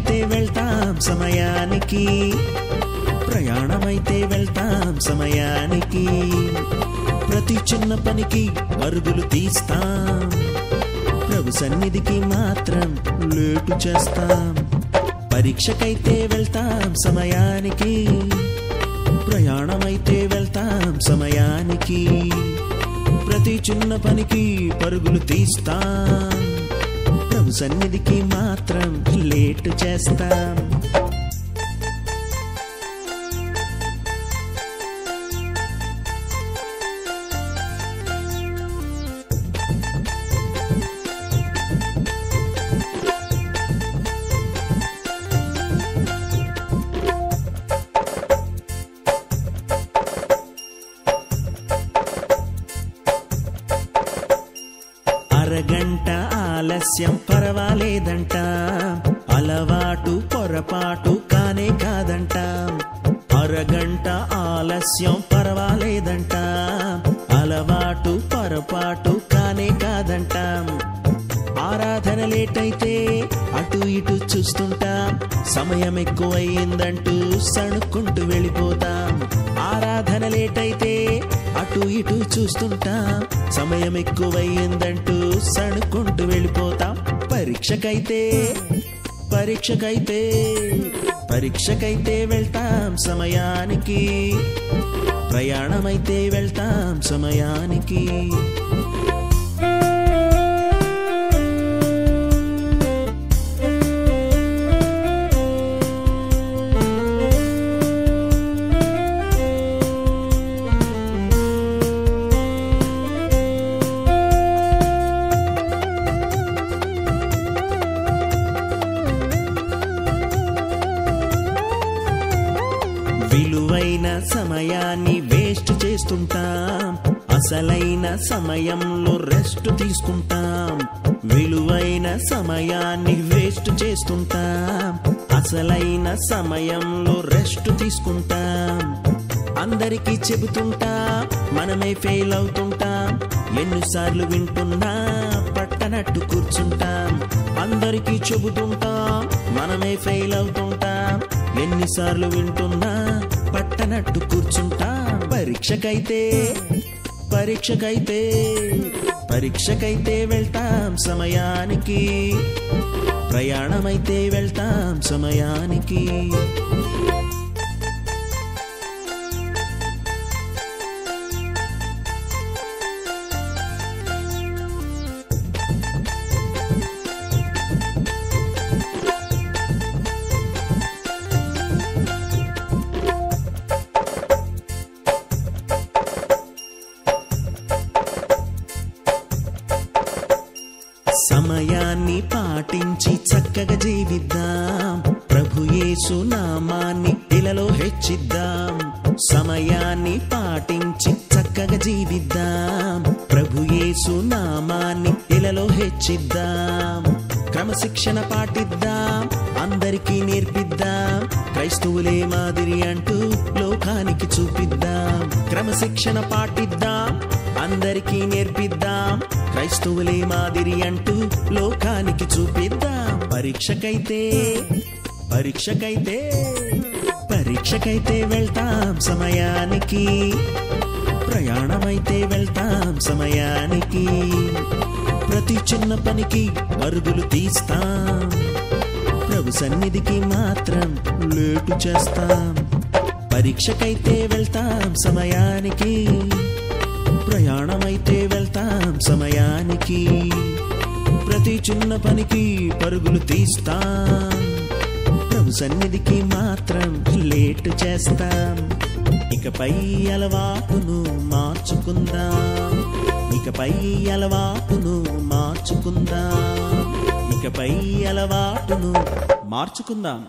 ప్రయాణమైతే వెళ్తాం సమయానికి. ప్రయాణమైతే వెళ్తాం సమయానికి. ప్రతి చిన్న పనికి మరుగులు తీస్తాం. ప్రభు సన్నిధికి మాత్రం లేటు చేస్తాం. పరీక్షకైతే వెళ్తాం సమయానికి. ప్రయాణమైతే వెళ్తాం సమయానికి. ప్రతి చిన్న పనికి పరుగులు తీస్తాం. సన్నిధికి మాత్రం లేటు చేస్తాం. అరగంట ఆలస్యం పర్వాలేదంట. అలవాటు పొరపాటు కానే కాదంట. అరగంట ఆలస్యం పర్వాలేదంట. అలవాటు పొరపాటు కానే కాదంట. ఆరాధన లేట్ అయితే అటు ఇటు చూస్తుంటాం. సమయం ఎక్కువయిందంటూ సణుక్కుంటూ వెళ్ళిపోతాం. ఆరాధన లేట్ అయితే అటు ఇటు చూస్తుంటాం. సమయం ఎక్కువయ్యిందంటూ సణుకుంటూ వెళ్ళిపోతాం. పరీక్షకైతే పరీక్షకైతే పరీక్షకైతే వెళ్తాం సమయానికి. ప్రయాణమైతే వెళ్తాం సమయానికి. అసలైన సమయాన్ని వేస్ట్ చేస్తుంటాం. అసలైన సమయంలో రెస్ట్ తీసుకుంటాం. విలువైన సమయాన్ని వేస్ట్ చేస్తుంటాం. అసలైన సమయంలో రెస్ట్ తీసుకుంటాం. అందరికీ చెబుతుంటా మనమే ఫెయిల్ అవుతుంటాం. ఎన్నిసార్లు వింటున్నా పట్టనట్టు కూర్చుంటాం. అందరికీ చెబుతుంటాం మనమే ఫెయిల్ అవుతుంటాం. ఎన్నిసార్లు వింటున్నా పట్టనట్టు కూర్చుంటాం పరీక్షకైతే పరీక్షకైతే పరీక్షకైతే వెళ్తాం సమయానికి. ప్రయాణమైతే వెళ్తాం సమయానికి. సమయాన్ని పాటించి చక్కగా జీవిద్దాం. ప్రభు యేసు నామాన్ని ఇలలో హెచ్చిద్దాం. సమయాన్ని పాటించి చక్కగా జీవిద్దాం. ప్రభు యేసు నామాన్ని ఇలలో హెచ్చిద్దాం. క్రమశిక్షణ పాటిద్దాం. అందరికీ నేర్పిద్దాం. క్రైస్తవులే మాదిరి అంటూ లోకానికి చూపిద్దాం. క్రమశిక్షణ పాటిద్దాం. అందరికీ నేర్పిద్దాం. క్రైస్తవులే మాదిరి అంటూ లోకానికి చూపిద్దాం. పరీక్షకైతే పరీక్షకైతే పరీక్షకైతే వెళ్తాం సమయానికి. ప్రయాణమైతే వెళ్తాం సమయానికి. ప్రతి చిన్న పనికి మరుగులు తీస్తాం. ప్రభు సన్నిధికి మాత్రం లేటు చేస్తాం. పరీక్షకైతే వెళ్తాం సమయానికి. ప్రయాణమైతే వెళ్తాం సమయానికి ప్రతి చిన్న పనికి పరుగులు తీస్తాం. ప్రభు సన్నిధికి మాత్రం లేటు చేస్తాం. ఇకపై అలవాటును మార్చుకుందాం? ఇకపై అలవాటును మార్చుకుందాం? ఇకపై అలవాటును మార్చుకుందాం.